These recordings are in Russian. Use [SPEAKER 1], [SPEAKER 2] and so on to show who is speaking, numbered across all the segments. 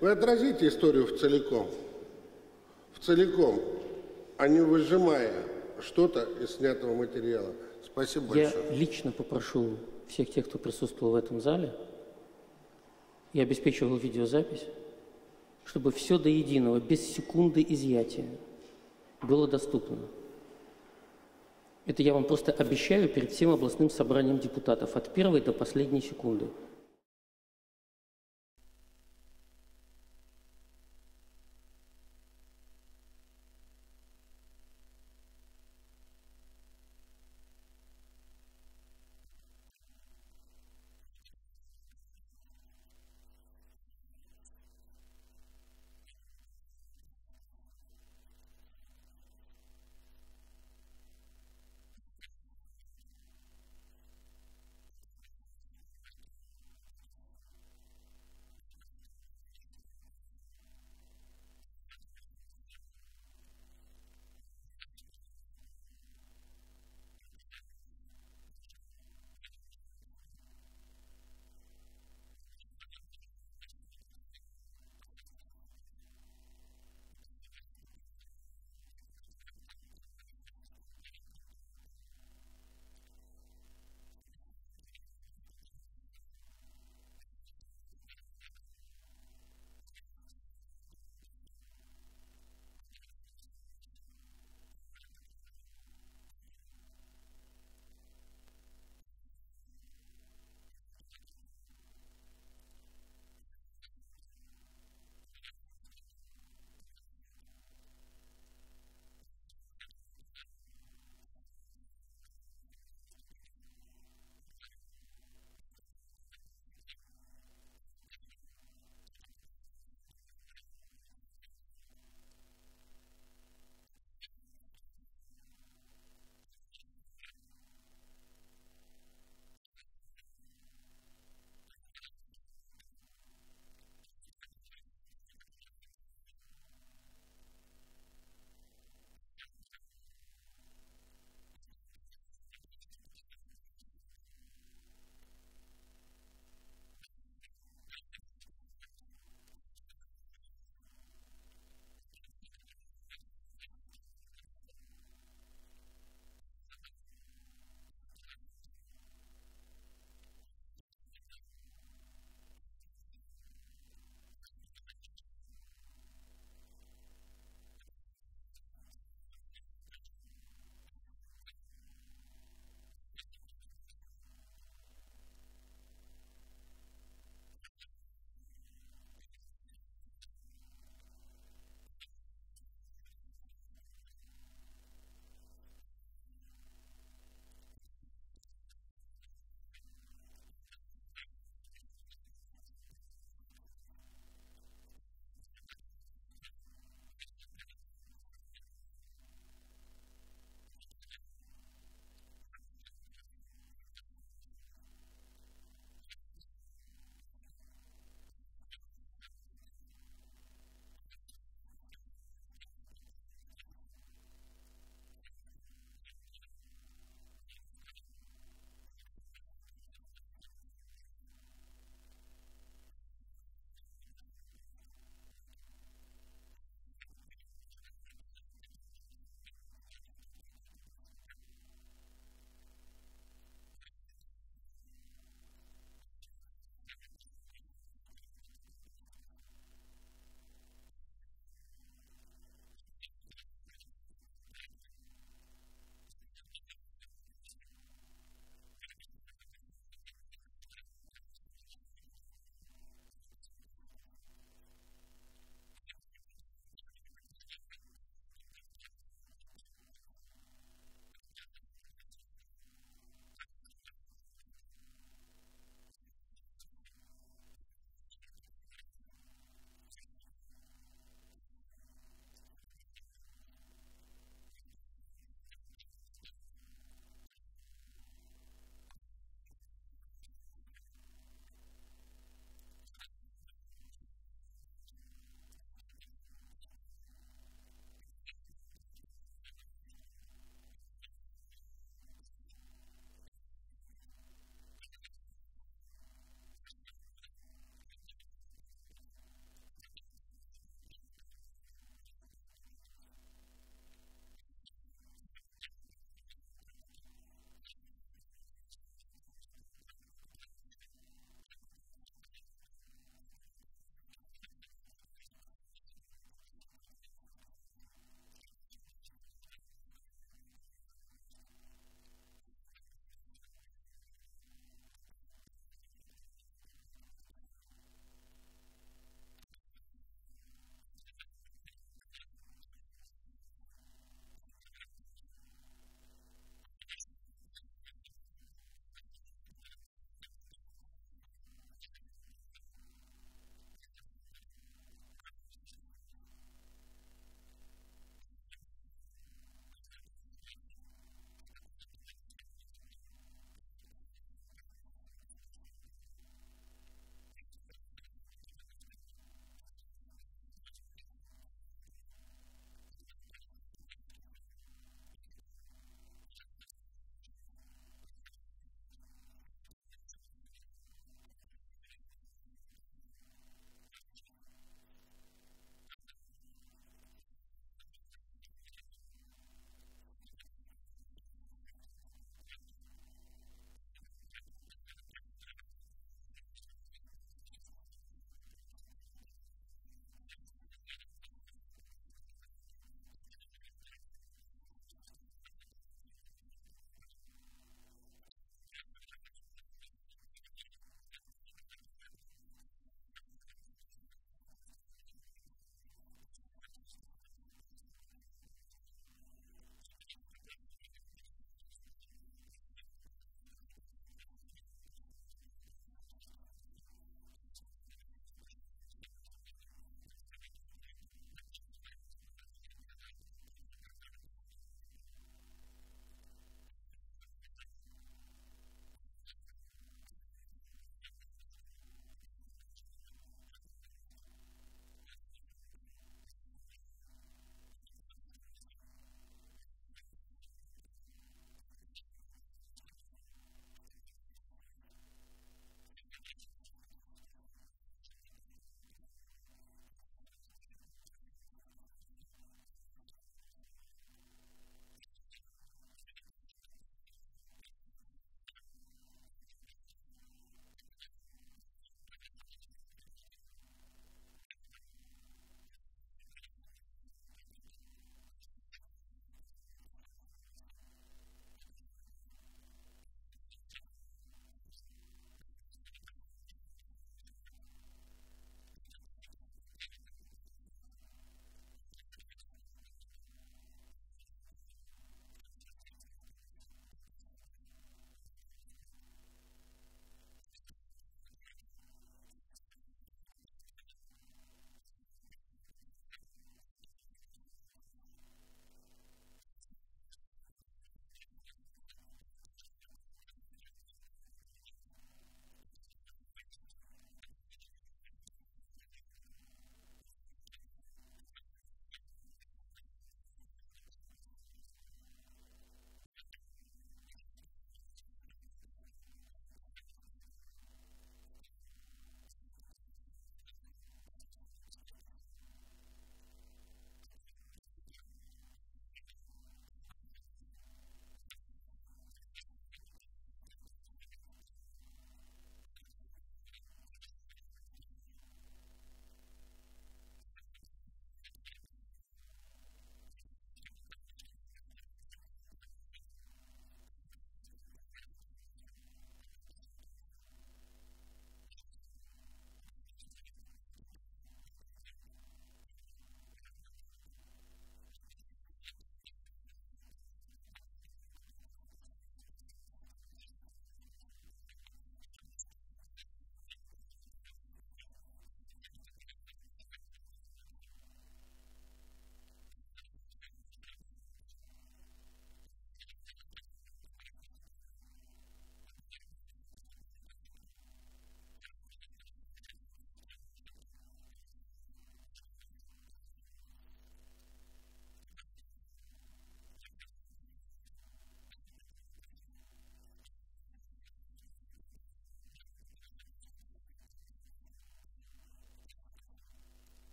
[SPEAKER 1] Вы отразите историю в целиком. В целиком, а не выжимая что-то из снятого материала. Спасибо
[SPEAKER 2] Я
[SPEAKER 1] большое.
[SPEAKER 2] лично попрошу всех тех, кто присутствовал в этом зале, и обеспечивал видеозапись, чтобы все до единого, без секунды изъятия, было доступно. Это я вам просто обещаю перед всем областным собранием депутатов, от первой до последней секунды.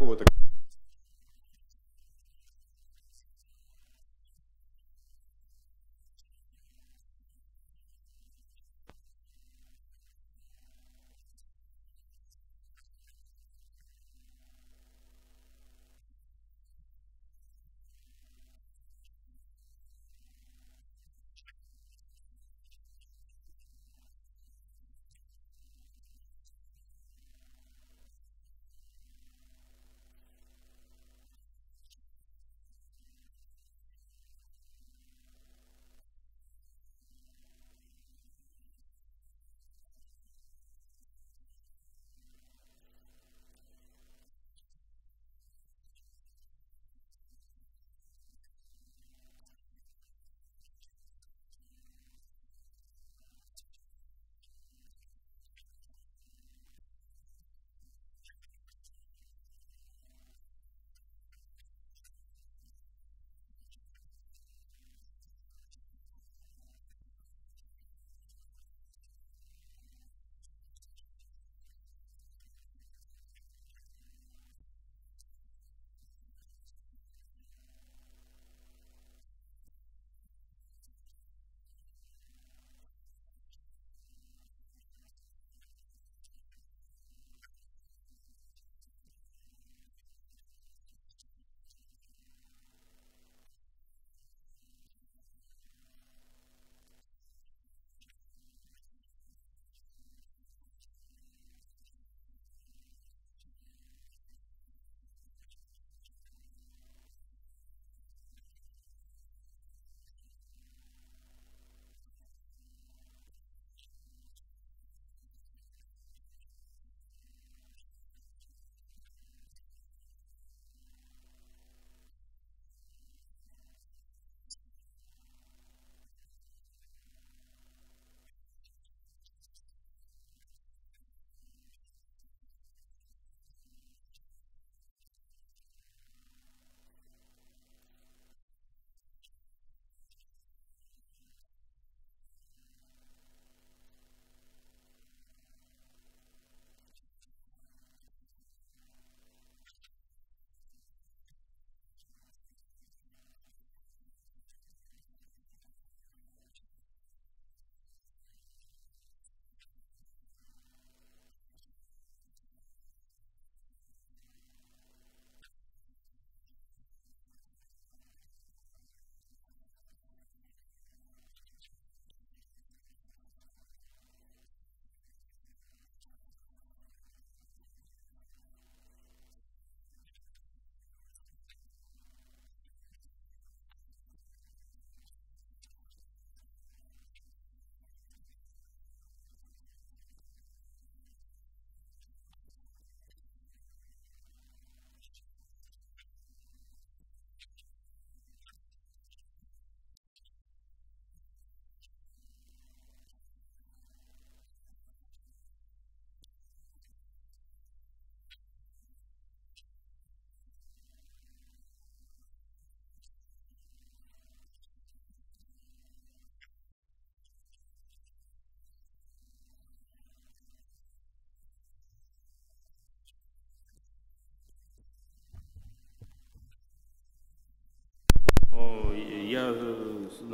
[SPEAKER 3] Какого-то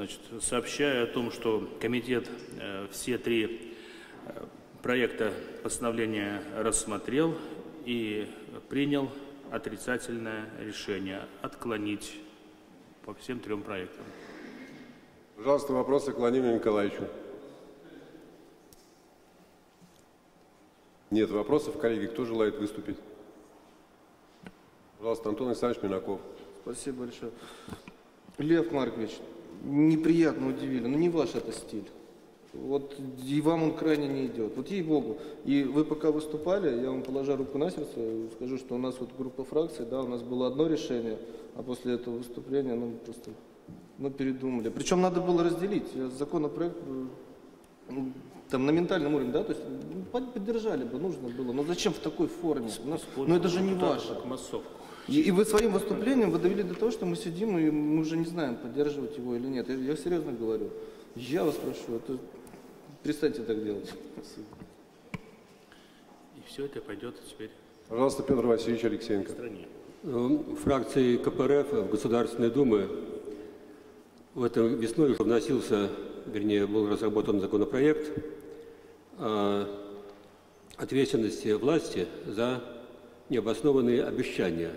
[SPEAKER 4] значит, сообщаю о том, что комитет э, все три э, проекта постановления рассмотрел и принял отрицательное решение отклонить по всем трем проектам.
[SPEAKER 3] Пожалуйста, вопросы к Владимиру Николаевичу. Нет вопросов, коллеги. Кто желает выступить? Пожалуйста, Антон Александрович Минаков.
[SPEAKER 5] Спасибо большое. Лев Маркович, неприятно удивили, но не ваш это стиль. Вот и вам он крайне не идет. Вот ей-богу. И вы пока выступали, я вам положа руку на сердце, скажу, что у нас вот группа фракций, да, у нас было одно решение, а после этого выступления, ну, просто, ну, передумали. Причем надо было разделить. Законопроект ну, там на ментальном уровне, да, то есть ну, поддержали бы, нужно было. Но зачем в такой форме? Ну, ну это же не ваше.
[SPEAKER 4] Массовку.
[SPEAKER 5] И, и вы своим выступлением вы довели до того, что мы сидим и мы уже не знаем, поддерживать его или нет. Я, я серьезно говорю. Я вас прошу, это перестаньте так делать. Спасибо.
[SPEAKER 4] И все это пойдет теперь
[SPEAKER 3] Пожалуйста, Петр Васильевич Алексеенко.
[SPEAKER 6] В фракции КПРФ в Государственной Думе в этом весной уже вносился, вернее, был разработан законопроект о ответственности власти за необоснованные обещания.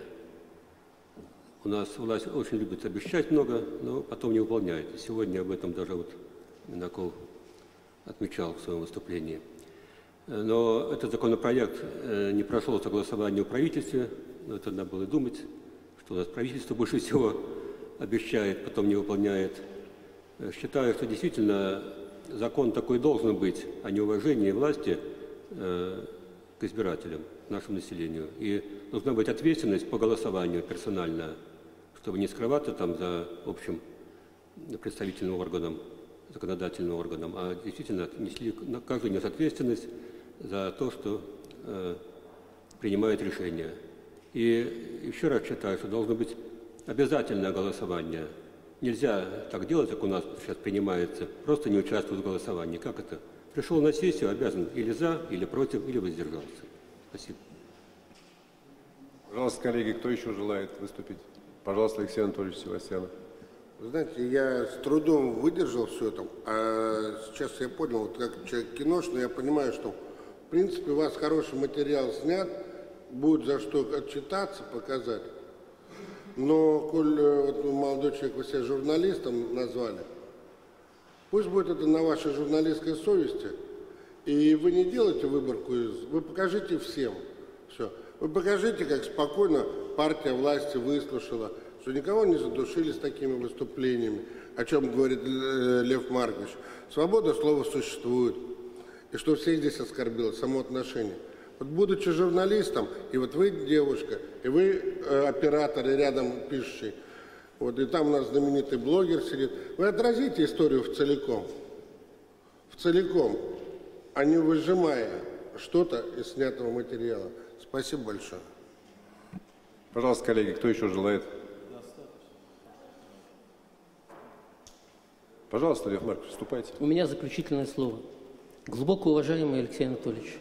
[SPEAKER 6] У нас власть очень любит обещать много, но потом не выполняет. И сегодня об этом даже вот Минаков отмечал в своем выступлении. Но этот законопроект э, не прошел согласование в правительстве, но это надо было думать, что у нас правительство больше всего обещает, потом не выполняет. Э, считаю, что действительно закон такой должен быть о неуважении власти э, к избирателям, нашему населению. И должна быть ответственность по голосованию персональная, чтобы не скрываться там за общим представительным органом, законодательным органом, а действительно несли, каждый нес ответственность за то, что э, принимает решение. И еще раз считаю, что должно быть обязательное голосование. Нельзя так делать, как у нас сейчас принимается, просто не участвовать в голосовании. Как это? Пришел на сессию, обязан или за, или против, или воздержался. Спасибо.
[SPEAKER 3] Пожалуйста, коллеги, кто еще желает выступить? Пожалуйста, Алексей Анатольевич Севастьянов.
[SPEAKER 1] Вы знаете, я с трудом выдержал все это, а сейчас я понял, вот как человек киношный, я понимаю, что в принципе у вас хороший материал снят, будет за что отчитаться, показать. Но, коль э, вот молодой человек, вы себя журналистом назвали, пусть будет это на вашей журналистской совести, и вы не делаете выборку. Вы покажите всем. Все. Вы покажите, как спокойно партия власти выслушала, что никого не задушили с такими выступлениями, о чем говорит э, Лев Маркович. Свобода слова существует. И что всех здесь оскорбило, само отношение. Вот будучи журналистом, и вот вы девушка, и вы э, оператор, и рядом пишущий, вот и там у нас знаменитый блогер сидит, вы отразите историю в целиком, в целиком, а не выжимая что-то из снятого материала. Спасибо большое.
[SPEAKER 3] Пожалуйста, коллеги, кто еще желает? Пожалуйста, Лев Маркович, вступайте.
[SPEAKER 2] У меня заключительное слово. Глубоко уважаемый Алексей Анатольевич,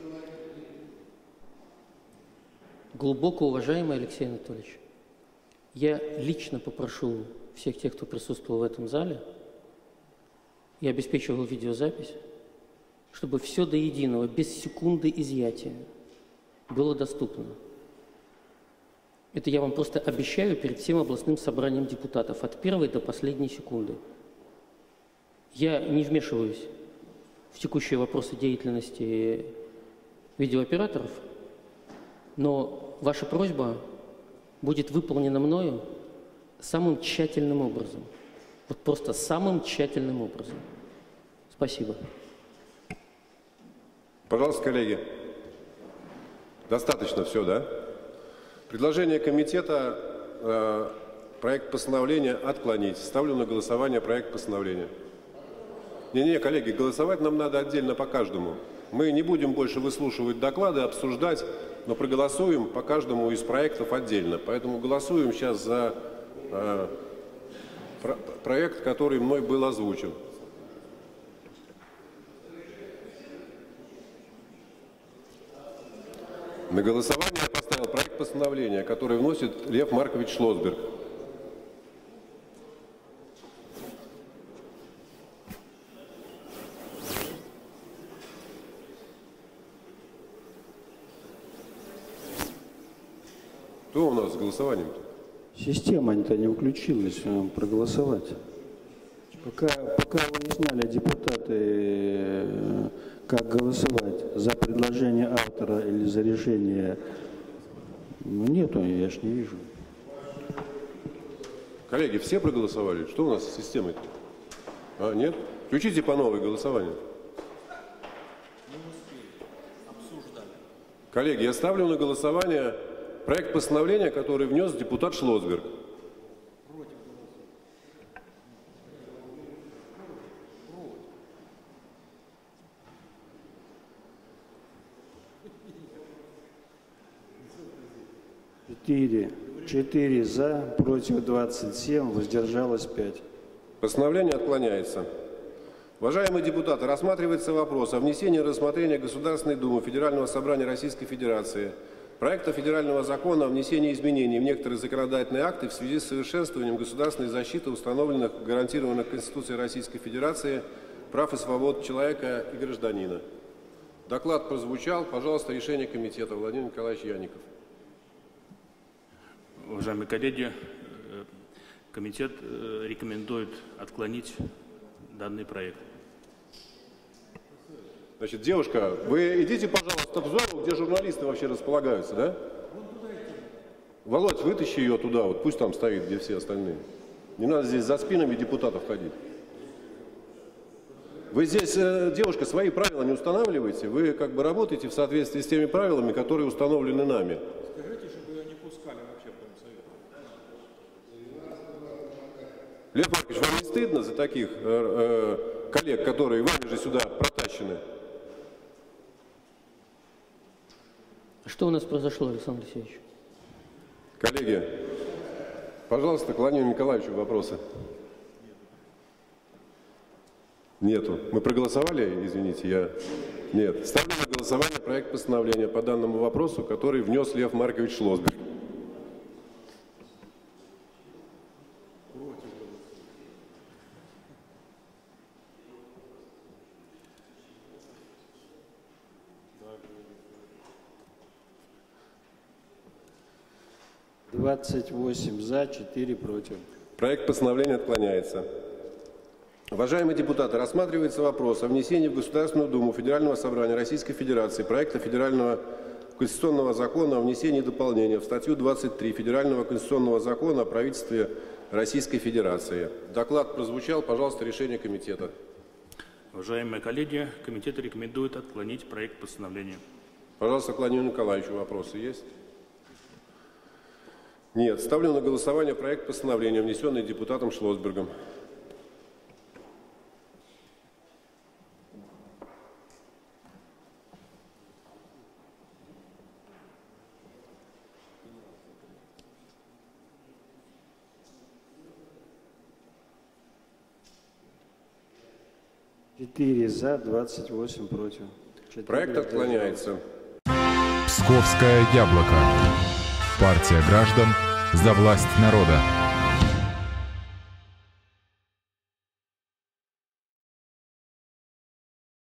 [SPEAKER 2] глубоко уважаемый Алексей Анатольевич, я лично попрошу всех тех, кто присутствовал в этом зале, и обеспечивал видеозапись, чтобы все до единого, без секунды изъятия, было доступно. Это я вам просто обещаю перед всем областным собранием депутатов, от первой до последней секунды. Я не вмешиваюсь в текущие вопросы деятельности видеооператоров, но ваша просьба будет выполнена мною самым тщательным образом. Вот просто самым тщательным образом. Спасибо.
[SPEAKER 3] Пожалуйста, коллеги. Достаточно все, да? Предложение комитета, э, проект постановления отклонить. Ставлю на голосование проект постановления. Не-не, коллеги, голосовать нам надо отдельно по каждому. Мы не будем больше выслушивать доклады, обсуждать, но проголосуем по каждому из проектов отдельно. Поэтому голосуем сейчас за э, про проект, который мной был озвучен. На голосование я поставил проект постановления, который вносит Лев Маркович Шлосберг. Что у нас с голосованием-то?
[SPEAKER 7] Система-то не включилась э, проголосовать. Пока, пока вы не знали, депутаты, э, как голосовать, за предложение автора или за решение, ну, нету, я ж не вижу.
[SPEAKER 3] Коллеги, все проголосовали? Что у нас с системой-то? А, нет? Включите по новой голосование. Коллеги, я ставлю на голосование проект постановления, который внес депутат Шлосберг.
[SPEAKER 7] Четыре. Четыре за, против 27, воздержалось 5.
[SPEAKER 3] Постановление отклоняется. Уважаемые депутаты, рассматривается вопрос о внесении рассмотрения Государственной Думы Федерального собрания Российской Федерации проекта федерального закона о внесении изменений в некоторые законодательные акты в связи с совершенствованием государственной защиты установленных, гарантированных Конституцией Российской Федерации прав и свобод человека и гражданина. Доклад прозвучал. Пожалуйста, решение комитета. Владимир Николаевич Яников.
[SPEAKER 4] Уважаемые коллеги, э, комитет э, рекомендует отклонить данный проект.
[SPEAKER 3] Значит, девушка, вы идите, пожалуйста, в зону, где журналисты вообще располагаются, да? Володь, вытащи ее туда, вот пусть там стоит, где все остальные. Не надо здесь за спинами депутатов ходить. Вы здесь, э, девушка, свои правила не устанавливаете, вы как бы работаете в соответствии с теми правилами, которые установлены нами. Скажите, чтобы ее не пускали вообще в совет. Лев Маркович, вам не стыдно за таких э, э, коллег, которые вами же сюда протащены?
[SPEAKER 2] Что у нас произошло, Александр Алексеевич?
[SPEAKER 3] Коллеги, пожалуйста, к Владимиру Николаевичу вопросы. Нету. Мы проголосовали, извините, я... Нет. Ставлю на голосование проект постановления по данному вопросу, который внес Лев Маркович Шлосберг.
[SPEAKER 7] 28 за, 4 против.
[SPEAKER 3] Проект постановления отклоняется. Уважаемые депутаты, рассматривается вопрос о внесении в Государственную Думу Федерального собрания Российской Федерации проекта Федерального конституционного закона о внесении дополнения в статью 23 Федерального конституционного закона о правительстве Российской Федерации. Доклад прозвучал. Пожалуйста, решение комитета.
[SPEAKER 4] Уважаемые коллеги, комитет рекомендует отклонить проект постановления.
[SPEAKER 3] Пожалуйста, к Владимиру Николаевичу вопросы есть? Нет. Ставлю на голосование проект постановления, внесенный депутатом Шлосбергом.
[SPEAKER 7] Четыре за, 28 против.
[SPEAKER 3] Проект отклоняется.
[SPEAKER 8] Псковское яблоко. Партия граждан за власть народа.